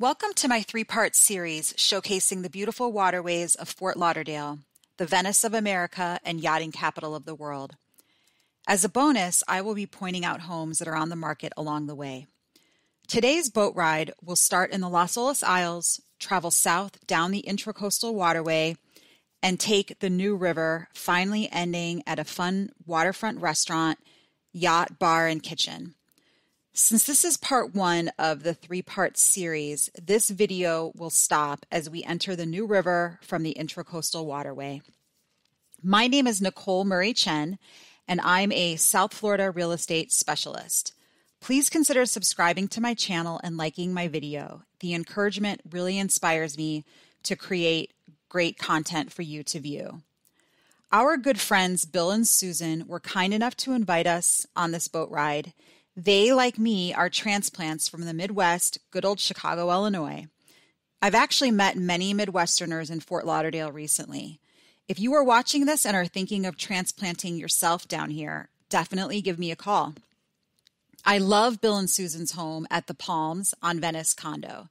Welcome to my three part series showcasing the beautiful waterways of Fort Lauderdale, the Venice of America and yachting capital of the world. As a bonus, I will be pointing out homes that are on the market along the way. Today's boat ride will start in the Las Olas Isles, travel south down the Intracoastal Waterway, and take the New River, finally ending at a fun waterfront restaurant, yacht, bar, and kitchen. Since this is part one of the three part series, this video will stop as we enter the New River from the Intracoastal Waterway. My name is Nicole Murray Chen, and I'm a South Florida real estate specialist. Please consider subscribing to my channel and liking my video. The encouragement really inspires me to create great content for you to view. Our good friends Bill and Susan were kind enough to invite us on this boat ride. They, like me, are transplants from the Midwest, good old Chicago, Illinois. I've actually met many Midwesterners in Fort Lauderdale recently. If you are watching this and are thinking of transplanting yourself down here, definitely give me a call. I love Bill and Susan's home at the Palms of Venice Condo.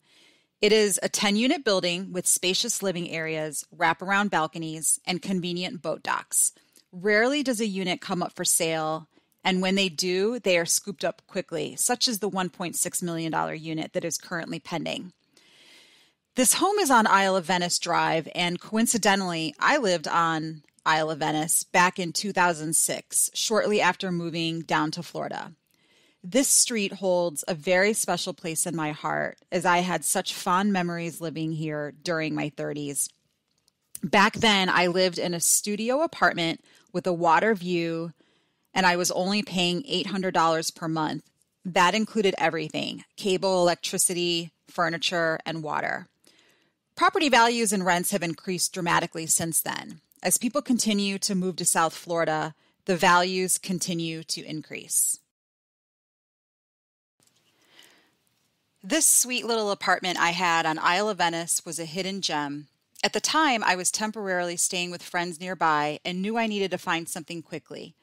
It is a 10 unit building with spacious living areas, wraparound balconies, and convenient boat docks. Rarely does a unit come up for sale, and when they do, they are scooped up quickly, such as the $1.6 million unit that is currently pending. This home is on Isle of Venice Drive, and coincidentally, I lived on Isle of Venice back in 2006, shortly after moving down to Florida. This street holds a very special place in my heart as I had such fond memories living here during my 30s. Back then, I lived in a studio apartment with a water view, and I was only paying $800 per month. That included everything cable, electricity, furniture, and water. Property values and rents have increased dramatically since then. As people continue to move to South Florida, the values continue to increase. This sweet little apartment I had on Isle of Venice was a hidden gem. At the time, I was temporarily staying with friends nearby and knew I needed to find something quickly.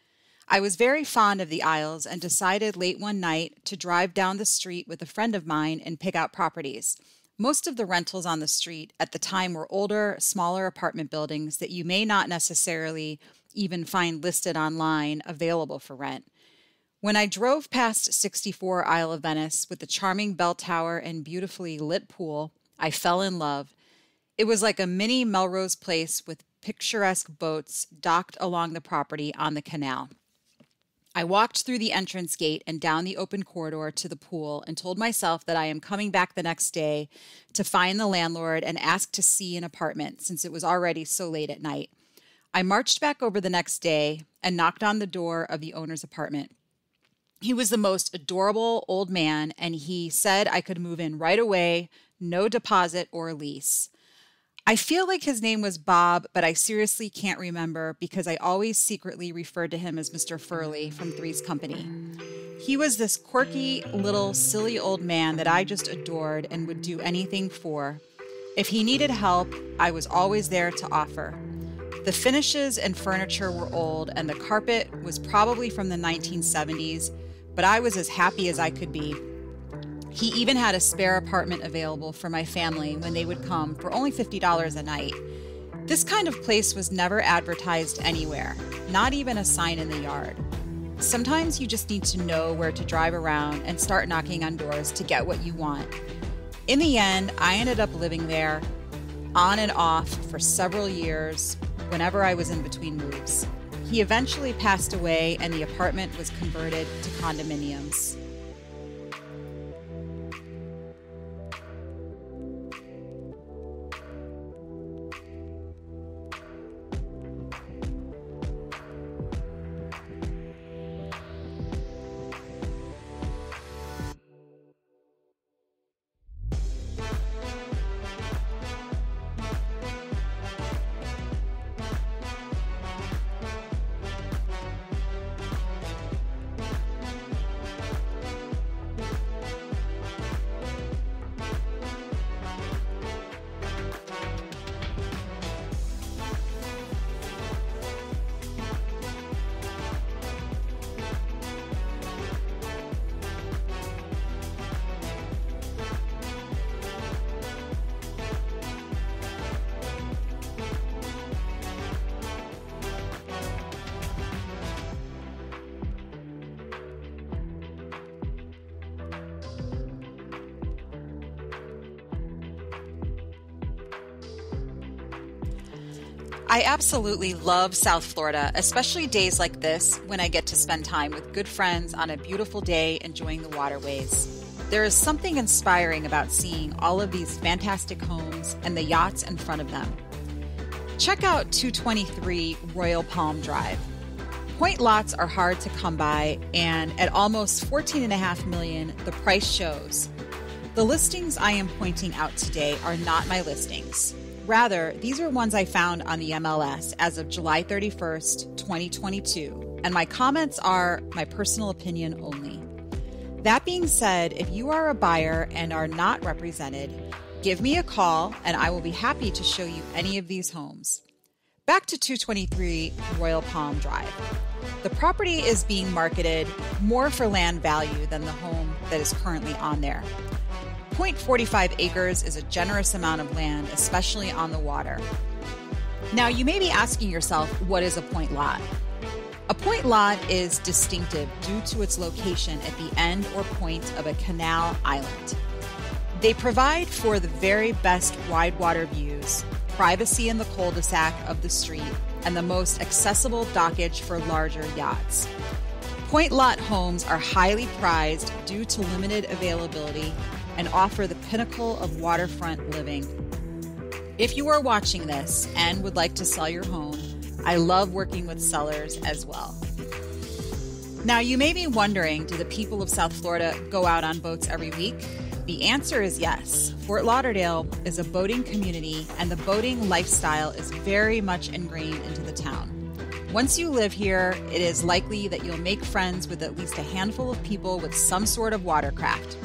I was very fond of the Isles and decided late one night to drive down the street with a friend of mine and pick out properties. Most of the rentals on the street at the time were older, smaller apartment buildings that you may not necessarily even find listed online available for rent. When I drove past 64 Isle of Venice with the charming bell tower and beautifully lit pool, I fell in love. It was like a mini Melrose Place with picturesque boats docked along the property on the canal. I walked through the entrance gate and down the open corridor to the pool and told myself that I am coming back the next day to find the landlord and ask to see an apartment since it was already so late at night. I marched back over the next day and knocked on the door of the owner's apartment. He was the most adorable old man, and he said I could move in right away, no deposit or lease. I feel like his name was Bob, but I seriously can't remember because I always secretly referred to him as Mr. Furley from Three's Company. He was this quirky, little, silly old man that I just adored and would do anything for. If he needed help, I was always there to offer. The finishes and furniture were old, and the carpet was probably from the 1970s, but I was as happy as I could be. He even had a spare apartment available for my family when they would come for only $50 a night. This kind of place was never advertised anywhere, not even a sign in the yard. Sometimes you just need to know where to drive around and start knocking on doors to get what you want. In the end, I ended up living there on and off for several years whenever I was in between moves. He eventually passed away, and the apartment was converted to condominiums. I absolutely love South Florida, especially days like this when I get to spend time with good friends on a beautiful day enjoying the waterways. There is something inspiring about seeing all of these fantastic homes and the yachts in front of them. Check out 223 Royal Palm Drive. Point lots are hard to come by, and at almost 14.5 million, the price shows. The listings I am pointing out today are not my listings. Rather, these are ones I found on the MLS as of July 31st, 2022, and my comments are my personal opinion only. That being said, if you are a buyer and are not represented, give me a call and I will be happy to show you any of these homes. Back to 223 Royal Palm Drive. The property is being marketed more for land value than the home that is currently on there. 0.45 acres is a generous amount of land, especially on the water. Now, you may be asking yourself, what is a point lot? A point lot is distinctive due to its location at the end or point of a canal island. They provide for the very best wide water views, privacy in the cul de sac of the street, and the most accessible dockage for larger yachts. Point lot homes are highly prized due to limited availability and offer the pinnacle of waterfront living. If you are watching this and would like to sell your home, I love working with sellers as well. Now, you may be wondering do the people of South Florida go out on boats every week? The answer is yes. Fort Lauderdale is a boating community, and the boating lifestyle is very much ingrained into the town. Once you live here, it is likely that you'll make friends with at least a handful of people with some sort of watercraft.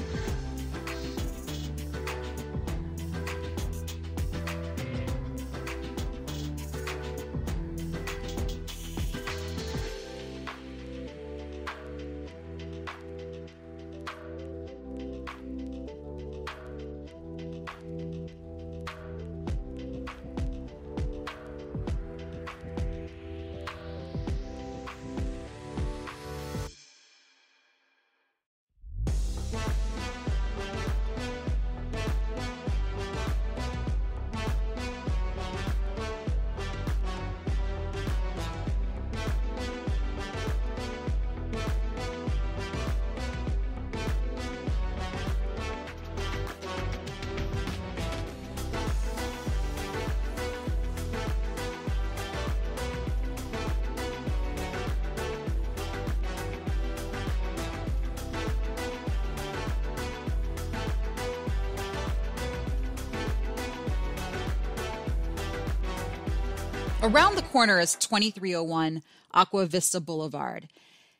Around the corner is 2301 Aqua Vista Boulevard.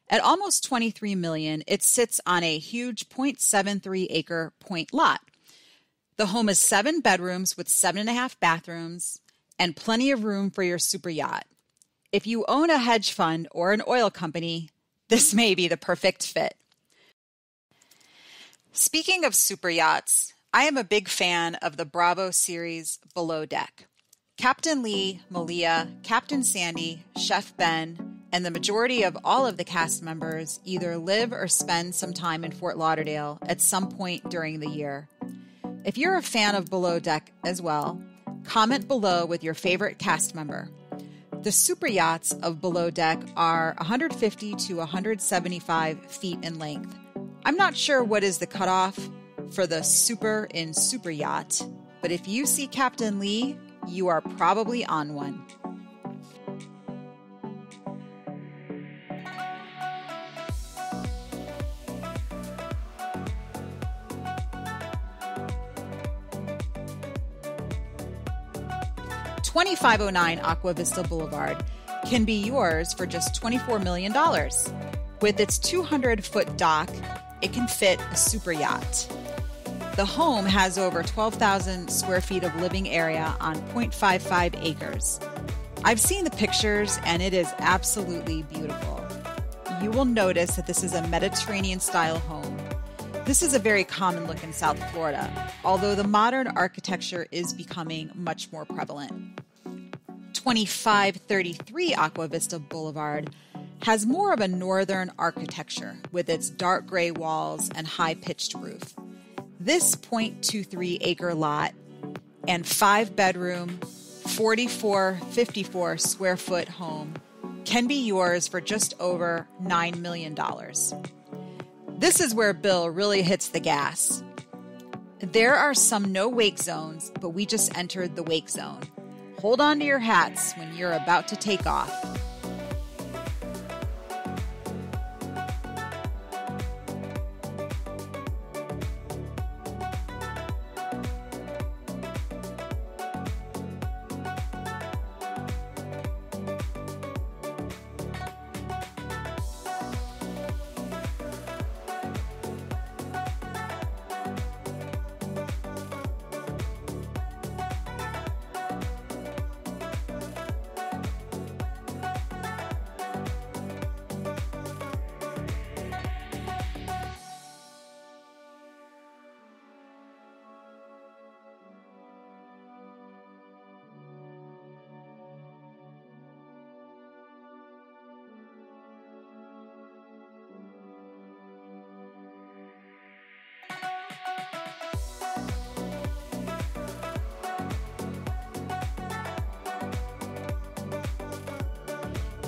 At almost 23 million, it sits on a huge 0.73 acre point lot. The home is seven bedrooms with seven and a half bathrooms and plenty of room for your super yacht. If you own a hedge fund or an oil company, this may be the perfect fit. Speaking of super yachts, I am a big fan of the Bravo series Below Deck. Captain Lee, Malia, Captain Sandy, Chef Ben, and the majority of all of the cast members either live or spend some time in Fort Lauderdale at some point during the year. If you're a fan of Below Deck as well, comment below with your favorite cast member. The super yachts of Below Deck are 150 to 175 feet in length. I'm not sure what is the cutoff for the super in super yacht, but if you see Captain Lee, you are probably on one. Twenty-five oh nine Aqua Vista Boulevard can be yours for just $24 million. With its 200 foot dock, it can fit a super yacht. The home has over 12,000 square feet of living area on 0.55 acres. I've seen the pictures and it is absolutely beautiful. You will notice that this is a Mediterranean style home. This is a very common look in South Florida, although the modern architecture is becoming much more prevalent. 2533 Aqua Vista Boulevard has more of a northern architecture with its dark gray walls and high pitched roof. This 0.23 acre lot and five bedroom, 4454 square foot home can be yours for just over $9 million. This is where Bill really hits the gas. There are some no wake zones, but we just entered the wake zone. Hold on to your hats when you're about to take off.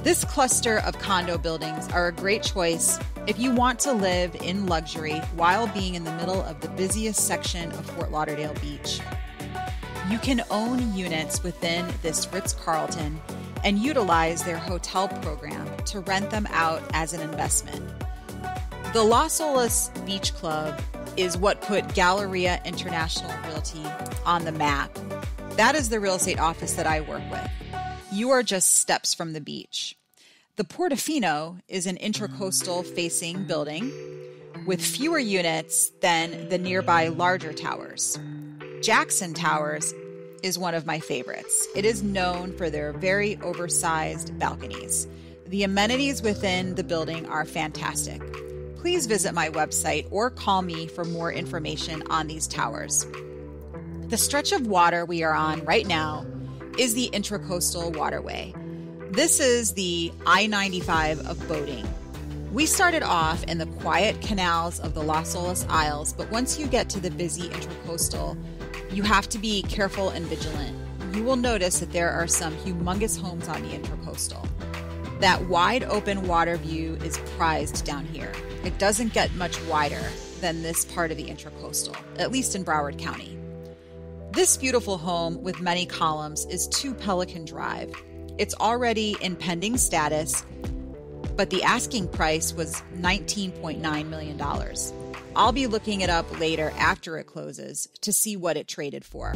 This cluster of condo buildings are a great choice if you want to live in luxury while being in the middle of the busiest section of Fort Lauderdale Beach. You can own units within this Ritz Carlton and utilize their hotel program to rent them out as an investment. The Las Olas Beach Club is what put Galleria International Realty on the map. That is the real estate office that I work with. You are just steps from the beach. The Portofino is an intracoastal facing building with fewer units than the nearby larger towers. Jackson Towers is one of my favorites. It is known for their very oversized balconies. The amenities within the building are fantastic. Please visit my website or call me for more information on these towers. The stretch of water we are on right now is the Intracoastal Waterway. This is the I 95 of boating. We started off in the quiet canals of the Las Olas Isles, but once you get to the busy Intracoastal, you have to be careful and vigilant. You will notice that there are some humongous homes on the Intracoastal. That wide open water view is prized down here. It doesn't get much wider than this part of the Intracoastal, at least in Broward County. This beautiful home with many columns is 2 Pelican Drive. It's already in pending status, but the asking price was $19.9 million. I'll be looking it up later after it closes to see what it traded for.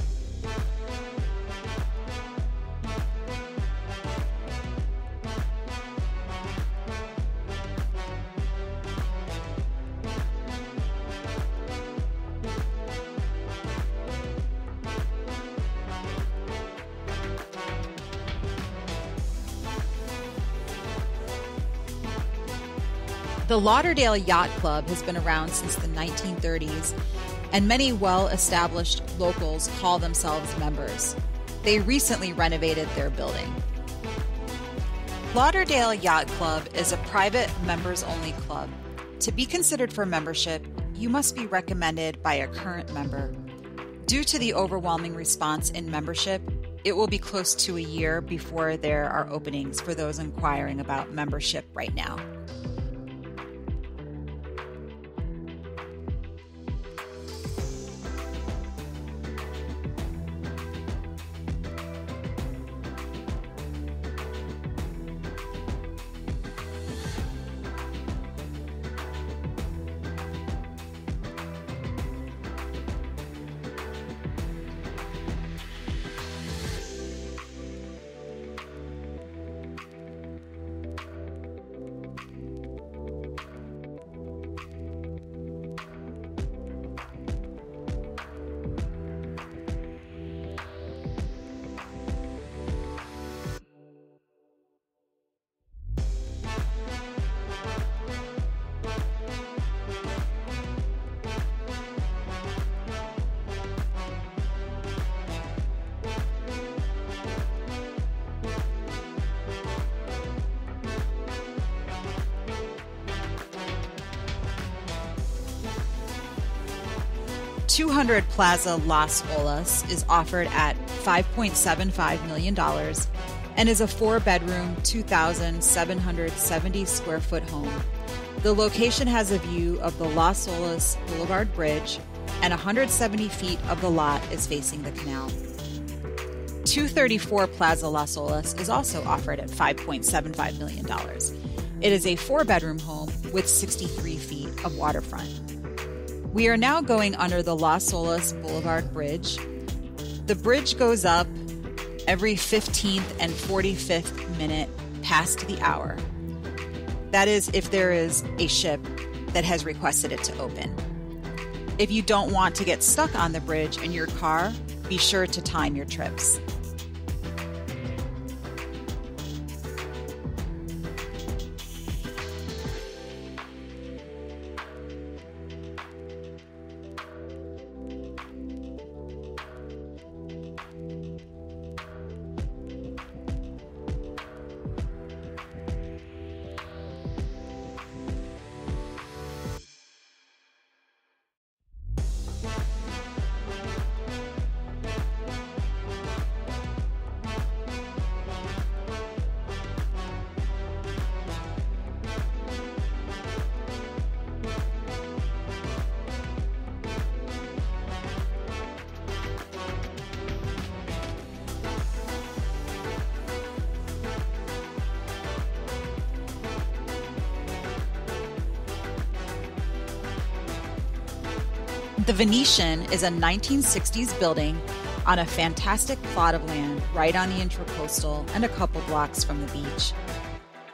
The Lauderdale Yacht Club has been around since the 1930s, and many well established locals call themselves members. They recently renovated their building. Lauderdale Yacht Club is a private members only club. To be considered for membership, you must be recommended by a current member. Due to the overwhelming response in membership, it will be close to a year before there are openings for those inquiring about membership right now. 200 Plaza Las Olas is offered at $5.75 million and is a four bedroom, 2,770 square foot home. The location has a view of the Las Olas Boulevard Bridge, and 170 feet of the lot is facing the canal. 234 Plaza Las Olas is also offered at $5.75 million. It is a four bedroom home with 63 feet of waterfront. We are now going under the Las Olas Boulevard Bridge. The bridge goes up every 15th and 45th minute past the hour. That is, if there is a ship that has requested it to open. If you don't want to get stuck on the bridge in your car, be sure to time your trips. The Venetian is a 1960s building on a fantastic plot of land right on the Intracoastal and a couple blocks from the beach.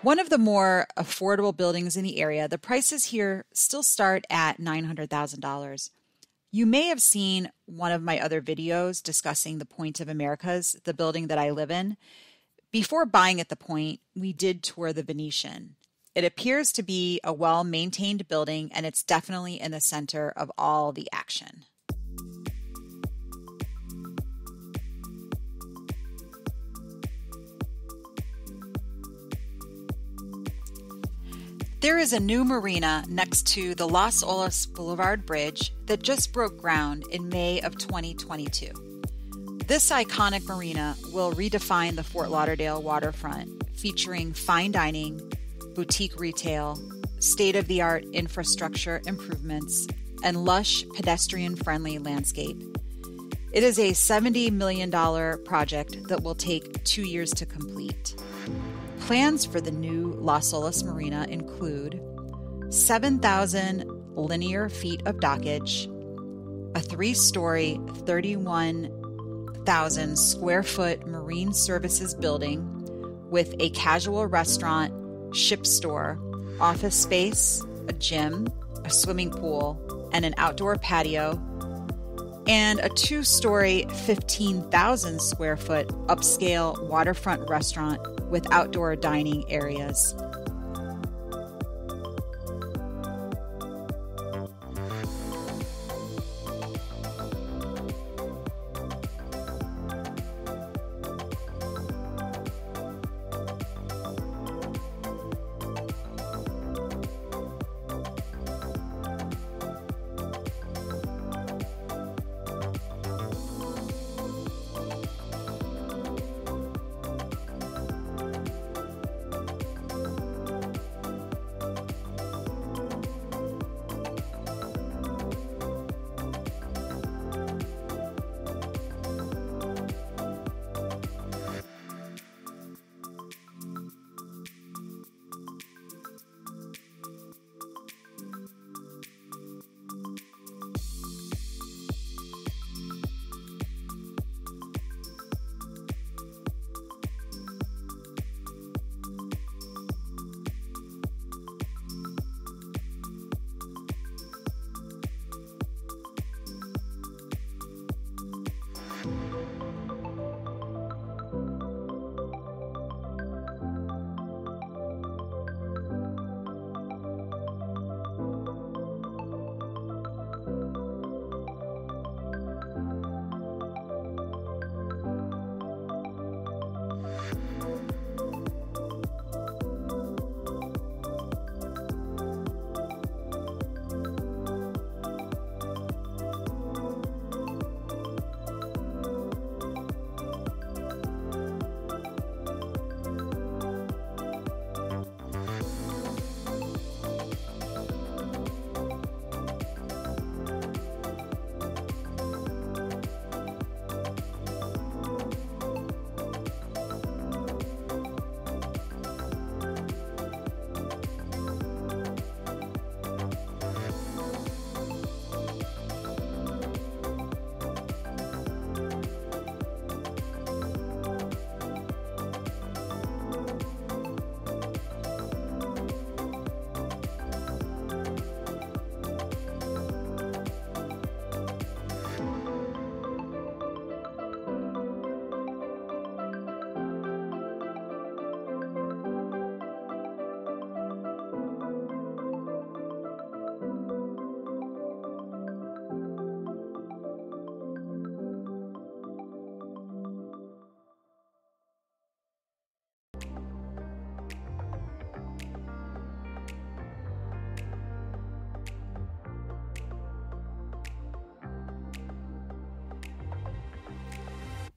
One of the more affordable buildings in the area, the prices here still start at $900,000. You may have seen one of my other videos discussing the Point of Americas, the building that I live in. Before buying at the Point, we did tour the Venetian. It appears to be a well maintained building and it's definitely in the center of all the action. There is a new marina next to the Las Olas Boulevard Bridge that just broke ground in May of 2022. This iconic marina will redefine the Fort Lauderdale waterfront, featuring fine dining, boutique retail, state of the art infrastructure improvements, and lush pedestrian friendly landscape. It is a $70 million project that will take two years to complete. Plans for the new Las Olas Marina include 7,000 linear feet of dockage, a three story, 31,000 square foot marine services building with a casual restaurant ship store, office space, a gym, a swimming pool, and an outdoor patio, and a two story, 15,000 square foot upscale waterfront restaurant with outdoor dining areas.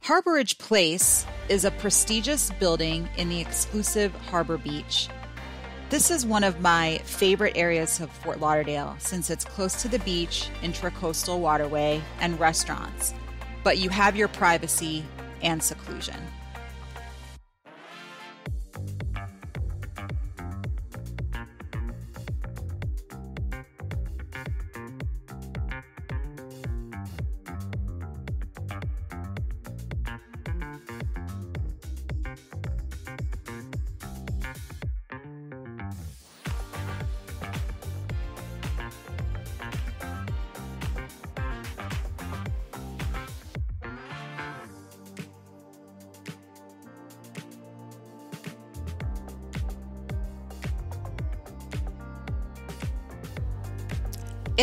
Harbourage Place is a prestigious building in the exclusive Harbor Beach. This is one of my favorite areas of Fort Lauderdale since it's close to the beach, intracoastal waterway, and restaurants, but you have your privacy and seclusion.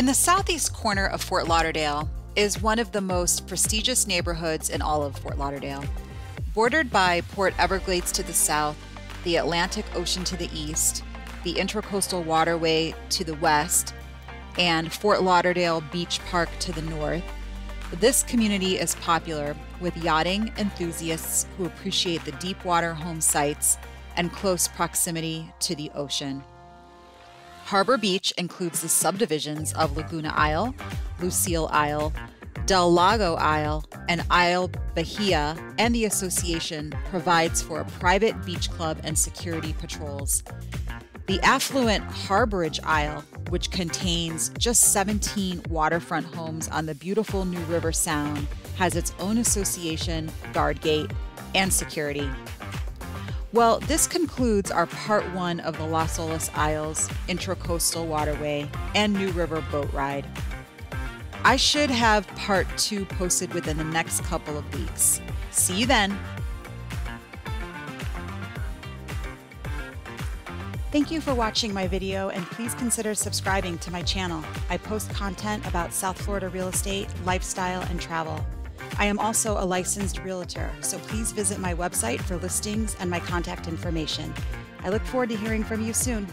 In the southeast corner of Fort Lauderdale is one of the most prestigious neighborhoods in all of Fort Lauderdale. Bordered by Port Everglades to the south, the Atlantic Ocean to the east, the Intracoastal Waterway to the west, and Fort Lauderdale Beach Park to the north, this community is popular with yachting enthusiasts who appreciate the deep water home sites and close proximity to the ocean. Harbor Beach includes the subdivisions of Laguna Isle, Lucille Isle, Del Lago Isle, and Isle Bahia, and the association provides for a private beach club and security patrols. The affluent Harborage Isle, which contains just 17 waterfront homes on the beautiful New River Sound, has its own association, guard gate, and security. Well, this concludes our part one of the Las Olas Isles Intracoastal Waterway and New River Boat Ride. I should have part two posted within the next couple of weeks. See you then. Thank you for watching my video and please consider subscribing to my channel. I post content about South Florida real estate, lifestyle, and travel. I am also a licensed realtor, so please visit my website for listings and my contact information. I look forward to hearing from you soon.